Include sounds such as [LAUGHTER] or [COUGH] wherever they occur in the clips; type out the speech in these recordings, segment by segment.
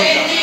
Amen.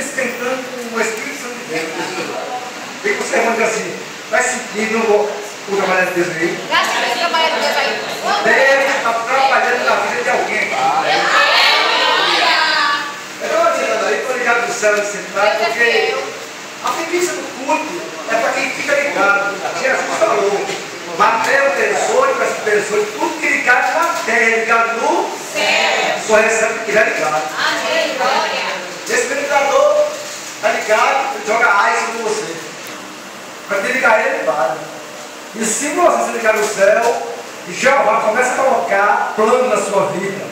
Esquentando com o Espírito Santo de Deus. Vem com o sermão diz assim, vai seguir no o trabalho de Deus aí. Deus está trabalhando na vida de alguém aqui. Eu tirando aí, estou ligado no céu sentado, porque a premissa do culto é para quem fica ligado. Jesus falou, Mateus 18, versículo 18, tudo que ligado na terra, ligado no céu, só recebe o que estiver ligado. Esse ventilador está ligado, joga ar em você. Para te ligar ele, ele para. E se você se ligar no céu, Jeová começa a colocar plano na sua vida,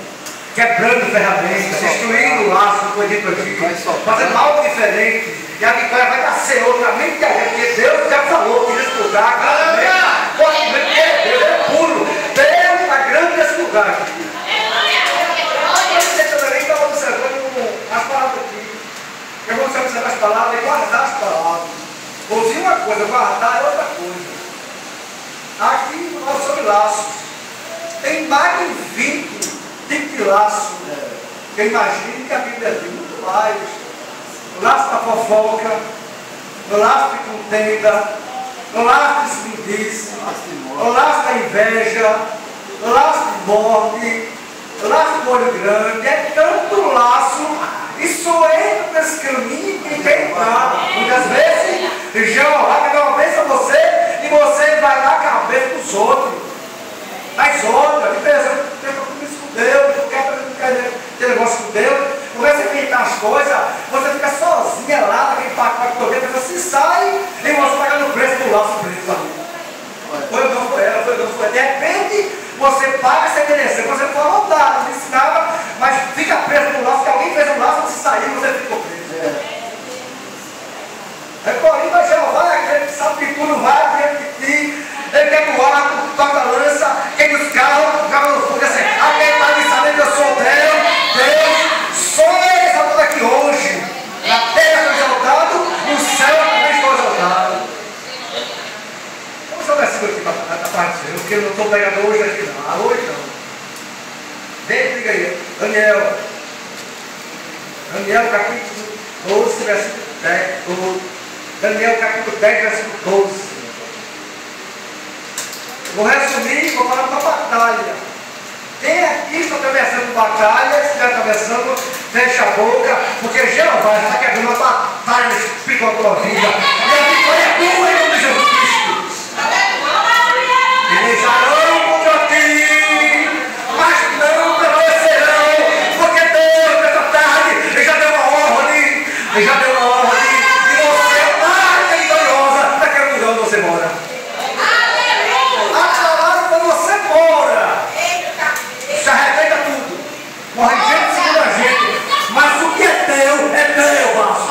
quebrando ferramentas, destruindo laços, dito aqui, fazendo algo diferente. E a vitória vai nascer outra a gente, porque Deus já falou que nesse lugar, pode comer, porque Deus é puro. Deus está grande nesse lugar aqui. Você também está observando as palavras aqui. Eu vou observar as palavras e guardar as palavras. Vou dizer uma coisa, guardar é outra coisa. Aqui no nosso sobre laços. Tem 20 tipos de laço. Eu imagino que a Bíblia tem muito mais. O laço da fofoca, o laço de contenda, o laço de esmindice, o laço da inveja, o laço de morte, o laço do olho grande. É tanto laço. Só entra nesse caminho quer entrar. Muitas vezes, Jeová quer dar uma bênção a você e você vai dar a cabeça dos outros. Mas olha, que pessoa tem compromisso com Deus, não quer, não quer ter negócio com Deus, começa a inventar as coisas, você fica sozinha lá, naquele pacote que eu vejo, você se sai e você paga no preço do laço preto ali. Foi não foi ela, foi não foi. De repente, você paga sem merecer, você foi rodado, não ensinava, mas fica preso no laço, que alguém fez um laço, você saiu, você ficou preso. É Corinto, mas Jeová é aquele que sabe que tudo vai diante de ti. Ele quer do arco, toca a lança, quem dos carros, o carro no fogo, assim, alguém está me sabendo que eu sou Deus, Deus, só ele exaltado aqui hoje. Na terra foi exaltado, no céu também estou exaltado. Vamos só um versículo aqui para parte, porque eu não estou pegando hoje aqui não, ah, hoje não. Vem, diga aí, Daniel. Daniel capítulo 12, versículo 10. o- Daniel capítulo 10, versículo 12. Vou resumir e vou falar uma batalha. Quem aqui está atravessando batalha, se estiver atravessando, fecha a boca, porque Jeová está quebrando uma batalha espiritual da tua vida. E a vitória é tua em nome de Jesus Cristo. Iniciarão contra ti, mas não prevalecerão, porque Deus, nessa tarde, Ele já deu uma ordem, Ele já deu uma ordem, e você está vitoriosa naquele lugar onde você mora. A palavra quando você mora, se arrebenta tudo, morre gente segundo a gente, mas o que é teu, é teu, Márcio.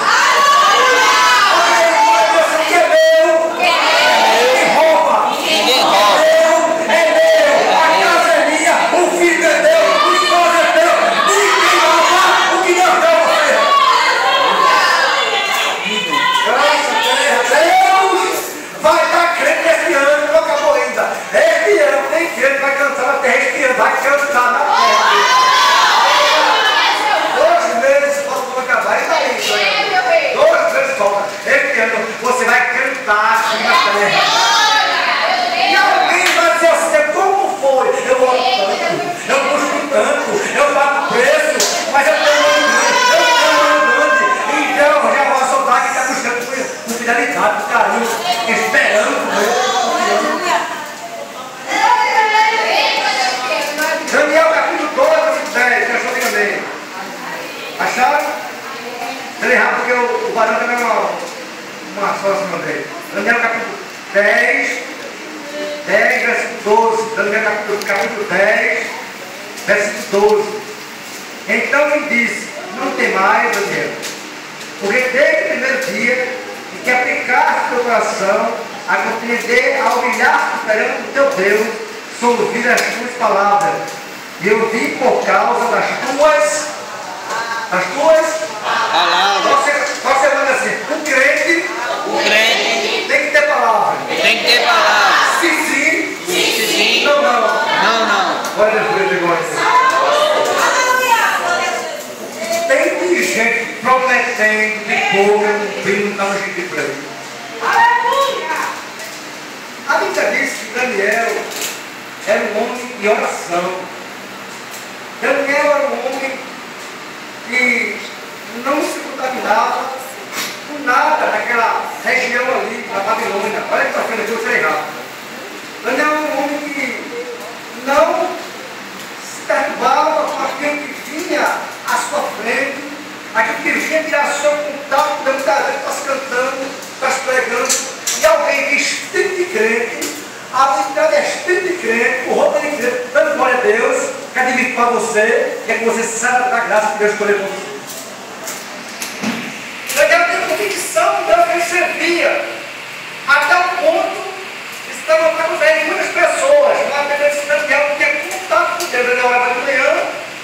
O que é meu, quem rouba, Ninguém rouba. Deus é meu, a casa é minha, o filho é teu, o esposo é teu, ninguém rouba o que Deus deu a você. Graças a Deus vai estar crente esse ano, não acabou ainda. Esse ano tem crente que vai cantar na cantar na terra. Dois meses faltam para acabar. E daí, Sonhando? Dois meses faltam. Esse ano você vai cantar aqui na terra. E alguém vai dizer assim, como foi? Eu oro tanto, eu busco tanto, eu pago preço, mas eu tenho um grande, eu tenho um grande. Então, já vou soltar que está buscando com com fidelidade, com carinho, esperando ele. Daniel capítulo 12, versículo 10, deixa eu ver também. Acharam? Peraí, rápido, porque o, varão também é uma, uma só assim dele. Daniel capítulo 10, 10, versículo 12. Daniel capítulo, capítulo 10, versículo 12. Então me disse, não temais, Daniel, porque desde o primeiro dia que aplicaste teu coração a compreender, a humilhar-te perante o teu Deus, sou ouvir as tuas palavras. E eu vim por causa das tuas, das tuas Palavra. você, você manda assim, o crente O crente tem que ter palavra. tem que ter palavra. Se sim, Se sim, não, não. não, não. Olha Deus, negócio. Tem de gente prometendo de pouco, cumprindo, não dá um jeito pra ele. A Bíblia diz que Daniel era um homem de oração. Daniel era um homem que não se contaminava com nada naquela região ali, na Babilônia. Olha que está vendo aqui, rápido. Daniel era um homem que não se perturbava com aquilo que vinha à sua frente, aquilo que vinha tirar seu contato, muitas vezes está cantando, está pregando, e alguém espírito de crente, a habilidade é espírito de crente, o roupa de crente, dando glória a Deus, que admite para você, que é que você saiba da graça que Deus escolheu para você. Daniel tem convicção de Deus ele servia, até o ponto se levantar com fé de muitas pessoas, mas a Bíblia diz que tinha contato com Deus, ele orava de manhã,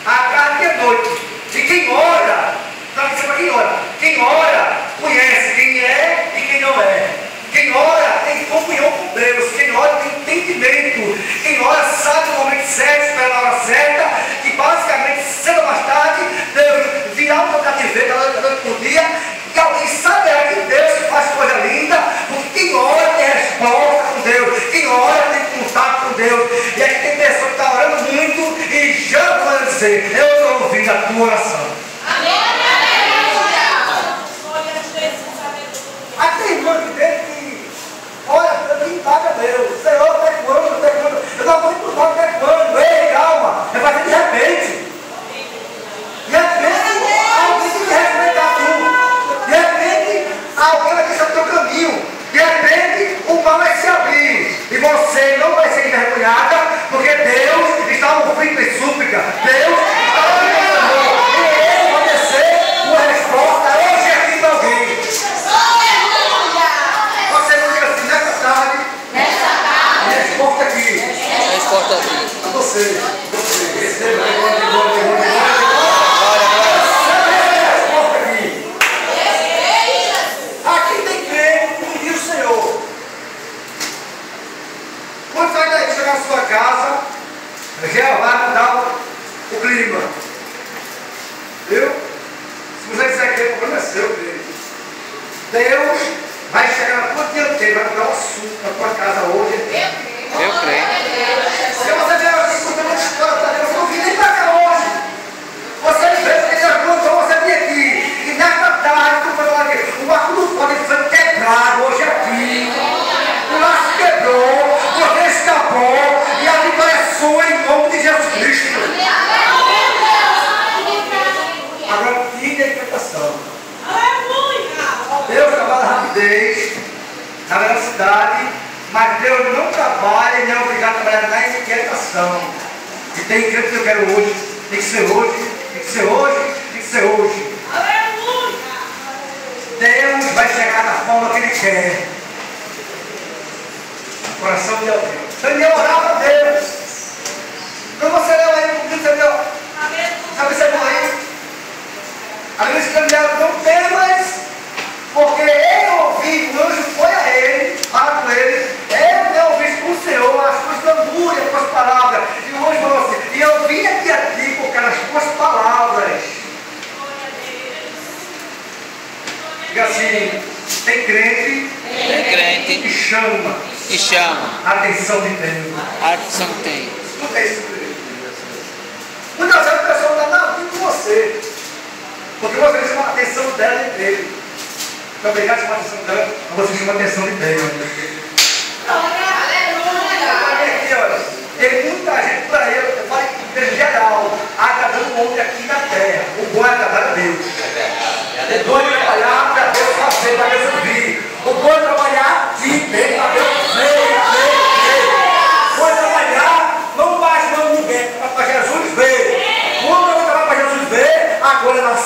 à tarde e à noite. E quem ora, está dizendo para quem ora, quem ora conhece quem é e quem não é. Quem ora tem comunhão com Deus, quem ora tem entendimento, quem ora sabe o momento certo, espera na hora certa, que basicamente cedo ou mais tarde, Deus virá o teu cativeiro da noite por dia, e alguém saberá que Deus faz coisa linda, porque quem ora tem resposta com Deus, quem ora tem contato com Deus, e aqui tem pessoa que está orando muito e já vai dizer, eu estou ouvindo a tua oração. Aqui tem irmão que tem que, olha, quem paga Deus, Senhor, até quando, até quando? Eu não vou empurrar até quando? Ei, calma, é fazer de repente. De repente, alguém tem que respeitar tu. De repente, alguém vai deixar o teu caminho. De repente, o mal vai se abrir. E você não vai ser envergonhada, porque Deus está ouvindo em súplica. Deus está ouvindo. E Ele vai descer uma resposta hoje aqui para alguém. Você não diga assim, nessa tarde, resposta aqui. Resposta aqui. Você. Você. Receba agora de glória, de glória, de glória. Glória, glória. Recebe a resposta aqui. Aqui tem crente que pedir o Senhor. Quando sai daí, chegar na sua casa, já vai mudar o, o clima. Viu? Se você disser que o problema é seu, querido. Deus vai chegar na tua dianteira, vai mudar o assunto na tua casa hoje. Eu creio. Se você vier aqui contando uma história para Deus, eu não vim nem para cá hoje. Você vê que Deus plantou você vir aqui. E nesta tarde, tu vai falar aqui, o barco do pode foi quebrado hoje aqui. O laço quebrou, você escapou, e a vitória é sua em nome de Jesus Cristo. Agora, tira a interpretação. Deus trabalha na rapidez, na velocidade, mas Deus não trabalha e não é obrigado a trabalhar na inquietação. E tem crente que eu quero hoje, tem que ser hoje, tem que ser hoje, tem que ser hoje. Deus vai chegar na forma que Ele quer. O coração de alguém. Daniel orava a Deus. Quando você leu aí o Daniel, sabe você não aí? Diz que Daniel não temas, porque palavras. E hoje falou assim, e eu vim aqui, aqui por causa das tuas palavras. Diga assim, tem crente, tem crente que chama, e chama a atenção de Deus. A atenção de Deus. Isso, Muitas vezes a pessoa está na vida com você. Porque você chama a atenção dela e dele. Então, obrigado a chamar a atenção dela, você chama a atenção de Deus. Tem muita gente por aí, eu falo em geral, agradando o homem aqui na terra. O bom é agradar a Deus. É bom é trabalhar para Deus fazer, para Deus ouvir. O bom é trabalhar aqui bem, para Deus ver, ver, ver. O bom é trabalhar, não mais não ninguém, para Jesus ver. Quando eu trabalho para Jesus ver, agora ela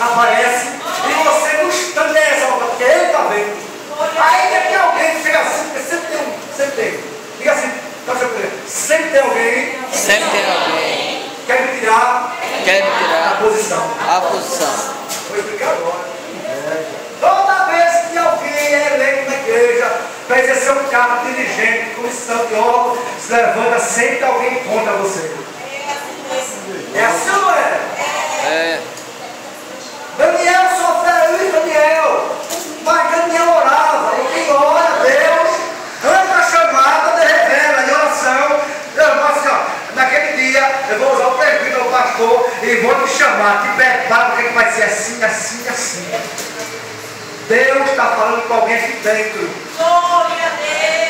aparece e você não está nessa, porque ele está vendo. Aí tem alguém que chega assim, porque sempre tem um, sempre tem. Diga assim, tá sempre, sempre tem alguém Sempre tem alguém que quer me tirar que quer me a tirar posição. a posição. Vou explicar agora. Toda vez que alguém é eleito na igreja para exercer um cargo dirigente, comissão de órgão, se levanta sempre alguém contra você. É assim ou não é? É, Daniel sofreu isso, Daniel. Mas Daniel orava. E quem ora a Deus, antes da chamada, de revela em oração. Eu falo assim, ó, naquele dia eu vou usar o presbítero, o pastor, e vou te chamar, te prepara, porque vai ser assim, assim, assim. Deus está falando com alguém aqui dentro.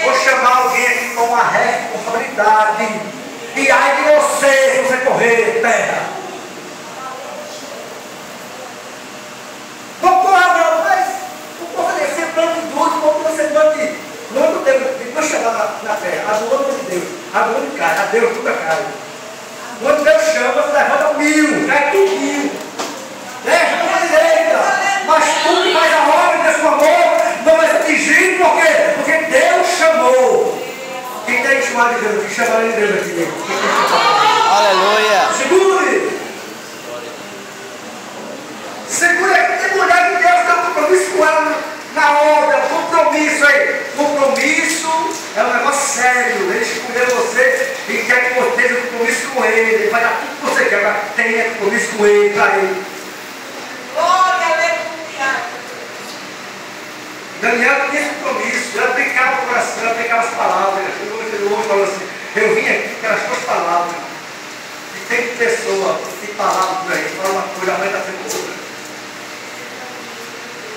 Vou chamar alguém aqui com uma responsabilidade. E ai de você se você correr terra. Doutor Abraão, mas o povo deve ser plano de duro, como você mande. Quando Deus, Deus chegar na, na terra, a do de Deus, a do homem cai, a Deus tudo cai. Quando Deus chama, você levanta mil, cai tudo mil. Deixa para a direita, mas tudo que faz a obra desse amor não vai ser atingido, por quê? Porque Deus chamou. Quem tem que chamar de Deus? Quem chama de Deus aqui que [LAUGHS] aleluia. Segure! Segure aqui, tem mulher que Deus um compromisso com ela na obra, compromisso aí. Compromisso é um negócio sério. Ele escolheu você e quer que você tenha compromisso com ele. Ele vai dar tudo que você quer, mas tenha compromisso com ele, para ele. Daniel tinha esse compromisso, ele aplicava o coração, ele aplicava as palavras. Ele chegou no outro falou assim: Eu vim aqui pelas tuas palavras. E tem pessoa que palavra por aí, fala uma coisa, a mãe está sendo outra.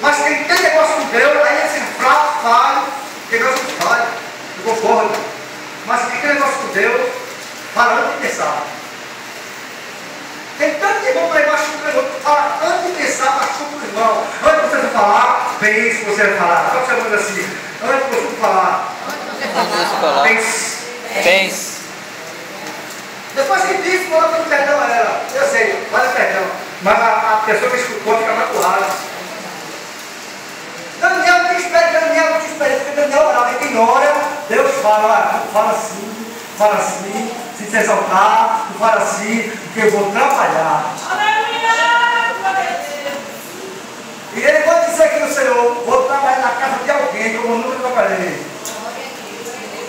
Mas quem tem negócio com Deus, aí assim, fraco, falho, tem negócio com falho, eu concordo. Mas quem tem negócio com Deus, fala antes de pensar. Tem tanto irmão para machuca o irmão, fala antes de pensar, machuca o irmão. Antes de você falar, pense você vai falar. Só que você assim, antes de você falar, pense. pense. Depois que disse, fala pelo perdão a ela. Eu sei, vale perdão. Mas a, a pessoa que escutou fica maculada. Daniel tem experiência, Daniel tem experiência, porque Daniel orava. E quem ora, Deus fala, fala assim, fala assim, se se exaltar, tu fala assim, porque eu vou trabalhar. E ele pode dizer aqui no Senhor, vou trabalhar na casa de alguém como eu nunca trabalhei.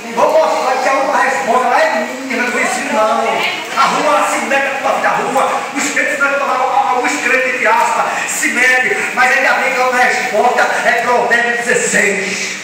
E vou mostrar que a resposta lá é minha, não vou ensinar não. A rua se mete para da rua, os crentes para os crentes de aspa, se metem, mas ainda bem que a outra resposta é Provérbios 16.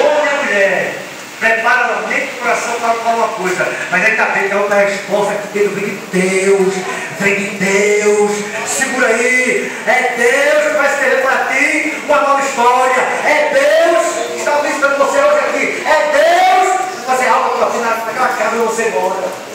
Homem e mulher, prepara a mente e o coração para falar uma coisa, mas ainda bem que a outra resposta que vem de Deus, vem de Deus, segura aí, é Deus que vai escrever para ti uma nova história, é Deus que está visitando você hoje aqui, é Deus que vai fazer algo para você naquela casa onde você mora.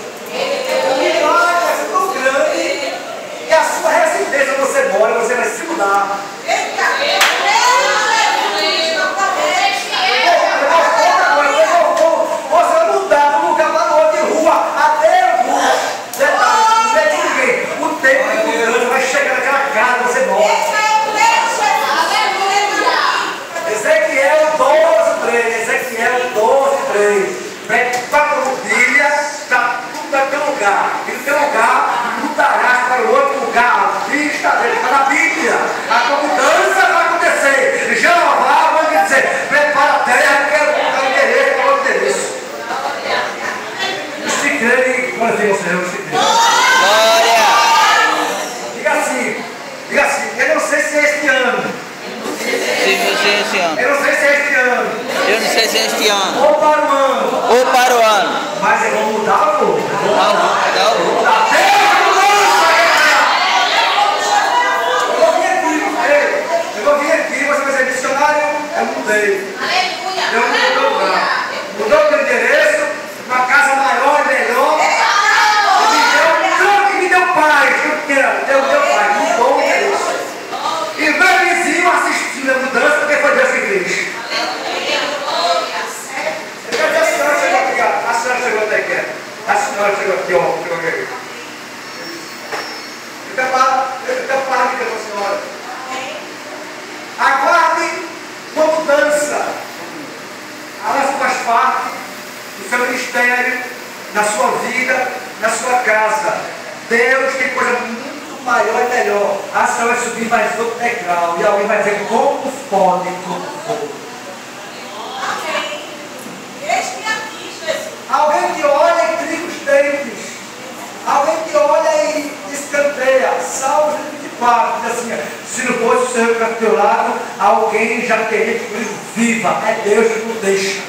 Para o teu lado, alguém já teria te viva. É Deus que nos deixa.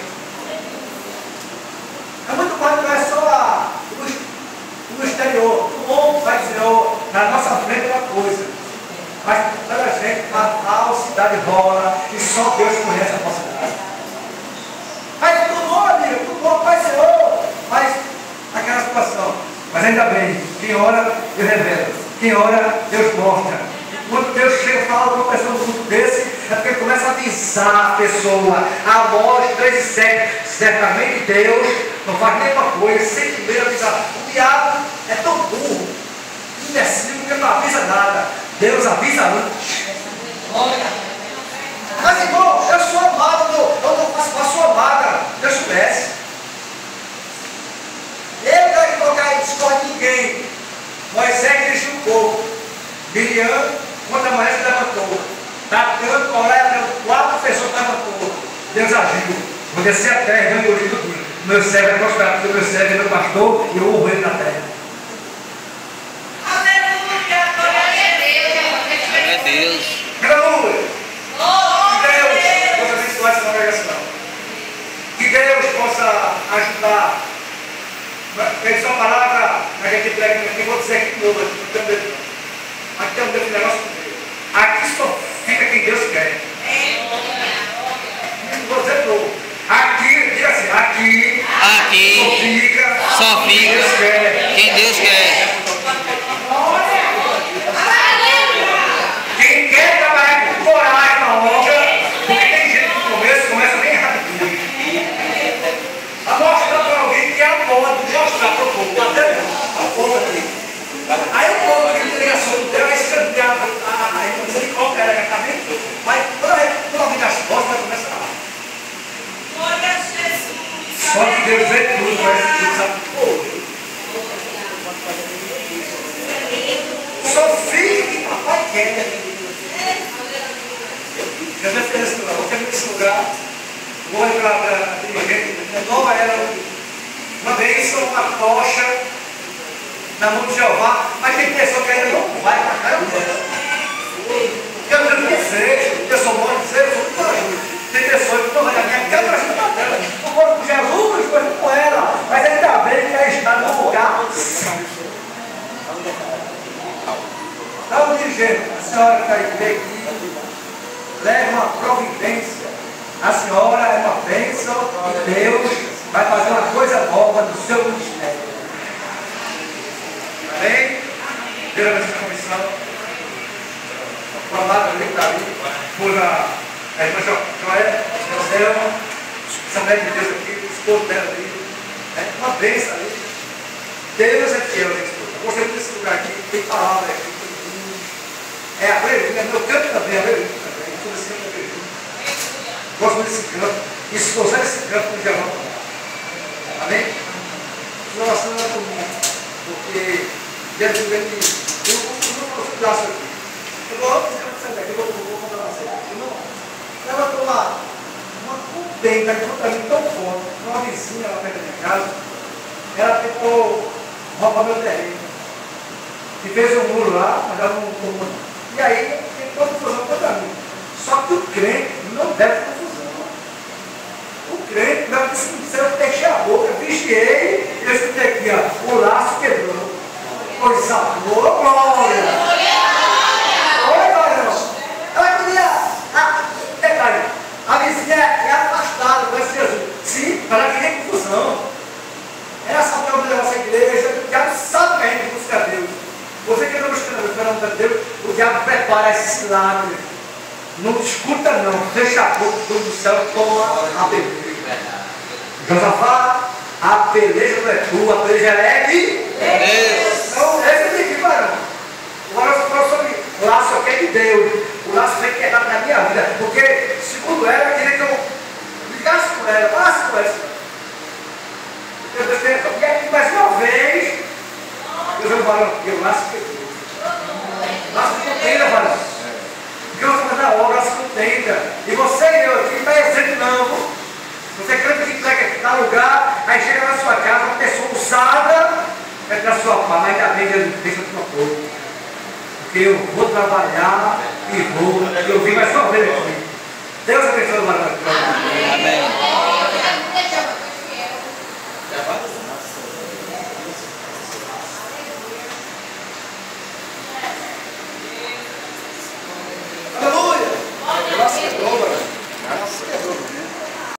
É muito mais não é só a, o, o exterior. O mundo vai dizer, oh, na nossa frente é uma coisa. Mas toda a gente, a falsidade rola e só Deus conhece a falsidade. Mas tudo bom, amigo, tudo bom, Pai Senhor. Mas aquela situação. Mas ainda bem, quem ora, Deus revela. Quem ora, Deus mostra. E quando Deus chega e fala com uma pessoa num grupo desse, é porque ele começa a avisar a pessoa. Amós 3 e 7. Certamente Deus não faz nenhuma coisa sem primeiro avisar. O diabo é tão burro, imbecil, que não avisa nada. Deus avisa antes. Mas irmão, eu sou amado, eu, não faço, eu sou amada. Deus conhece. Ele não vai colocar em discórdia ninguém. Moisés dirigiu o povo. Miriam, quando a mulher levantou. Datando, Coré, quatro pessoas levantou. Deus agiu. Vou descer a terra, deu meu tudo. Meu servo é prosperado, porque meu servo é meu pastor e eu honro ele na terra. É Deus. Aleluia! Que Deus possa abençoar essa congregação. Que Deus possa ajudar. Ele só palavra, a gente prega aqui, vou dizer aqui de novo, aqui tem um negócio com Deus. Aqui só fica quem Deus quer. Vou dizer de novo. Aqui, aqui só fica só Deus fica quer. quem Deus quer. Quem quer trabalhar com coragem na obra, porque tem gente que no começo começa bem rapidinho. A mostrar para alguém que é a moda, mostrar para o povo, até a forma aqui. Aí o povo aqui tem ligação do Deus, aí escantear a misericórdia, ela está bem. Mas quando a gente quando alguém das costas, começa a Só que Deus vê tudo, mas Deus sabe tudo. Só fique, papai quer. Eu já fiquei nesse lugar, vou ficar nesse lugar, vou olhar para a dirigente, nova era uma bênção, uma tocha na mão de Jeová, mas tem pessoa que ainda não vai para cá, eu Eu não desejo, eu sou bom de dizer, eu sou muito corajoso. Tem pessoas que não vai na minha câmera, eu estou dela. O corpo de Jesus, coisa com ela, mas ainda bem que ela está no lugar santo. Então, dirigente, a senhora que leve uma providência. A senhora é uma bênção e Deus vai fazer uma coisa nova no seu ministério. Amém? Deus abençoe a comissão. O amado ali está ali, por a, irmã Jo- Joé, Joselma, essa mulher de Deus aqui, o esposo dela ali. É uma bênção ali. Deus é fiel, gente. Muito desse lugar aqui, tem palavra aqui. É a Brevinha, meu canto também, a Brevinha também. Eu canto da Brevinha. Gosto desse canto. E se gostar desse canto, no geral também. Amém? Nossa, não é comigo. Porque Deus ele. Eu não posso dar isso aqui. Eu vou fazer uma aqui, eu vou vou contar uma cena. Irmão, levantou uma, uma contenda contra mim tão forte. Uma vizinha lá perto da minha casa. Ela tentou roubar meu terreno. E fez um muro lá, mas ela não não- E aí, tentou confusão contra mim. Só que o crente não deve confusão. O crente disse, se eu fechei a boca, vigiei, eu escutei aqui, ó, o laço quebrou. Coisa boa, glória. Oi, glória, irmão. Ela queria, ah, detalhe, a vizinha é afastada, mas Jesus. Sim, para ela queria confusão. Ela só tem uma nossa igreja, o diabo sabe que a gente busca Deus. Você que não busca Deus, não Deus, o diabo prepara esse cilado. Não escuta não, fecha a boca, tudo do céu, toma a beleza. Josafá, a peleja não é tua, a peleja é de Deus. Então, esse é aqui, varão. Agora eu falo sobre o laço aqui é de Deus. O laço foi quebrado na minha vida. Porque, segundo ela, ela queria que eu ligasse com ela, falasse com ela. Eu tem E aqui mais uma vez, Deus vai falar, porque o laço quebrou. Laço contenta, varão. Porque eu vou fazer a obra, laço contenta. E você e eu aqui não está exemplo não. Você canta que pega tal lugar, aí chega na sua casa, uma pessoa usada, é mas ainda bem Deus deixa tua pouco. Porque eu vou trabalhar e vou, eu vim mais uma vez aqui. Deus abençoe o.